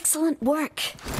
Excellent work.